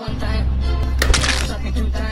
one time. Suck it two times.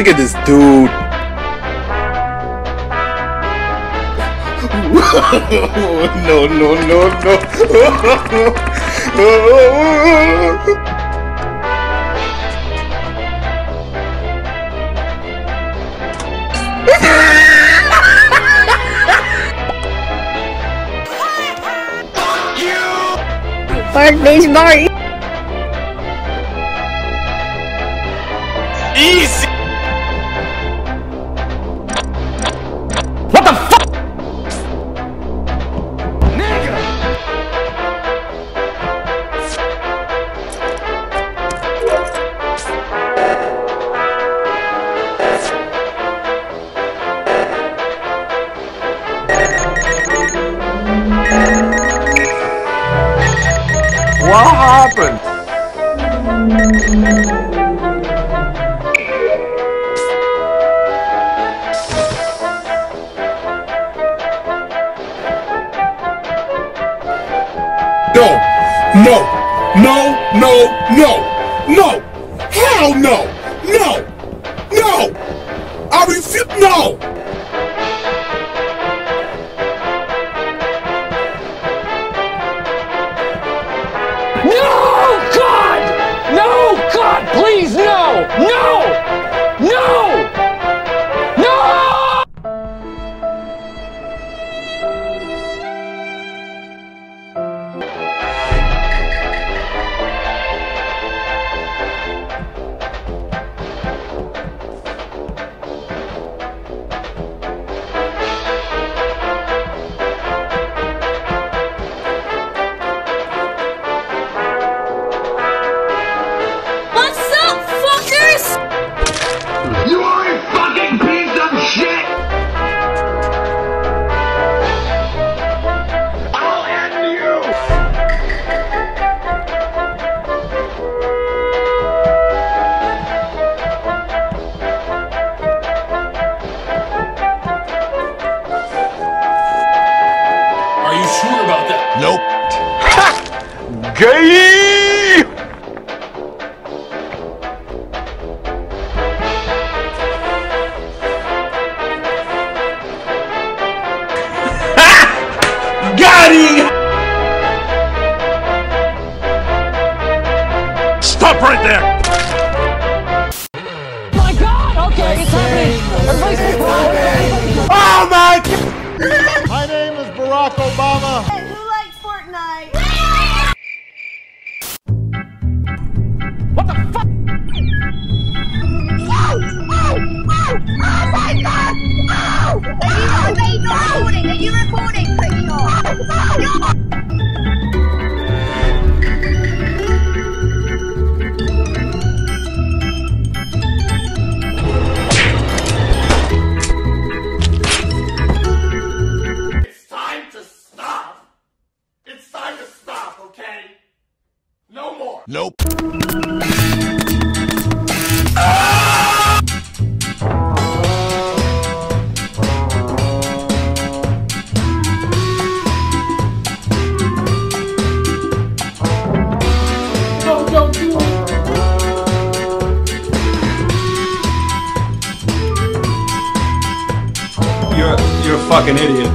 Look at this dude. no, no, no, no. Bark, bitch, bark. Happened? No, no, no, no, no, no, hell no, no, no, I refuse, no. No! Gay. Got him! Stop right there! My God! Okay, it's happening! Everybody stay quiet! Oh my! My name is Barack Obama. The fuck? Are you recording? It's fucking idiot.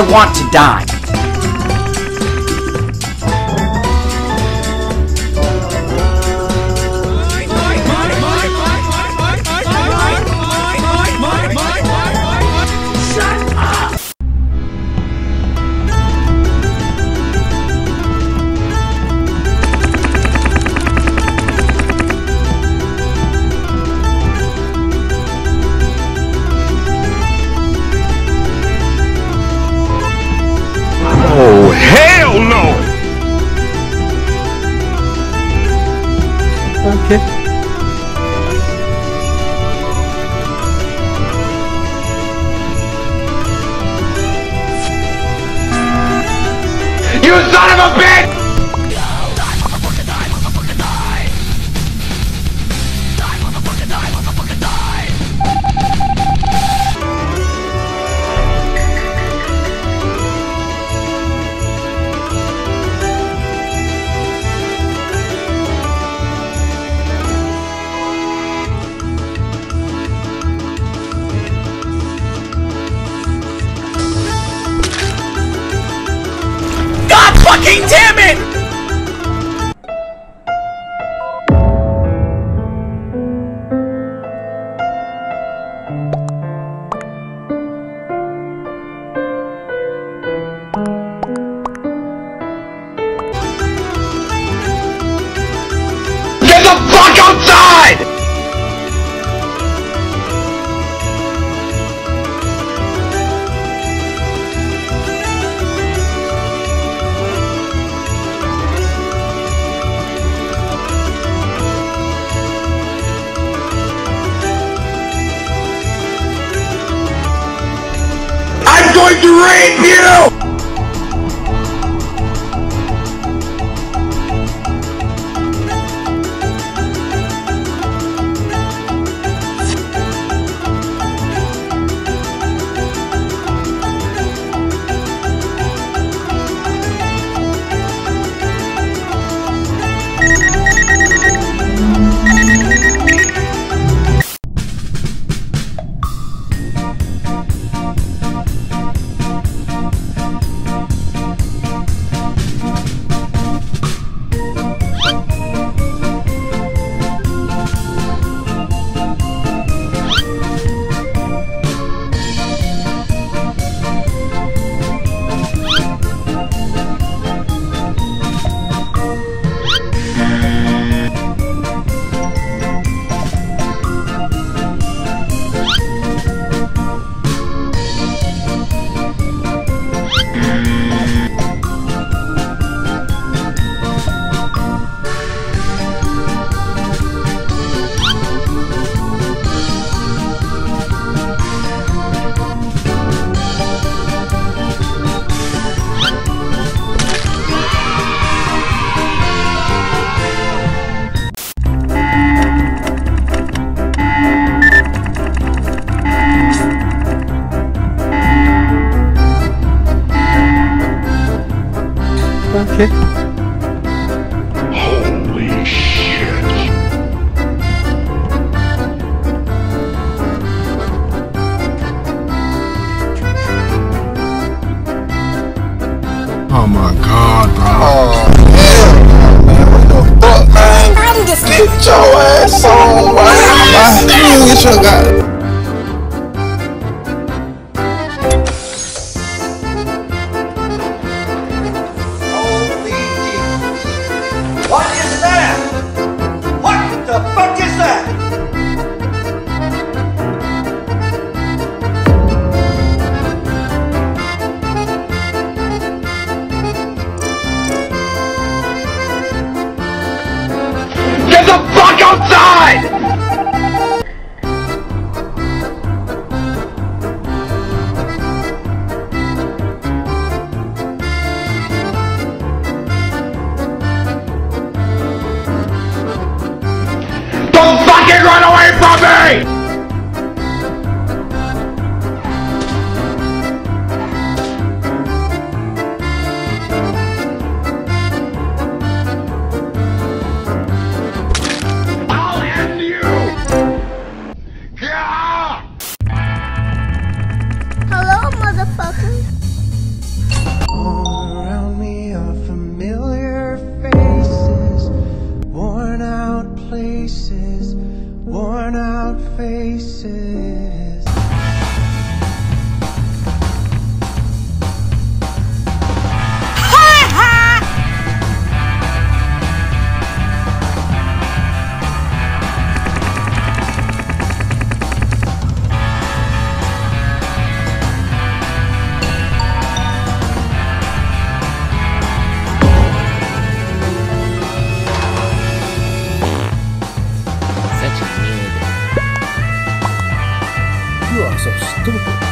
I want to die. Okay. You son of a bitch! Going to rape you! Okay. Holy shit. Oh my god, bro. Oh, hell, man. What the fuck, man? Get your ass on, man. Get your god. Fucking run away from me! so stupid.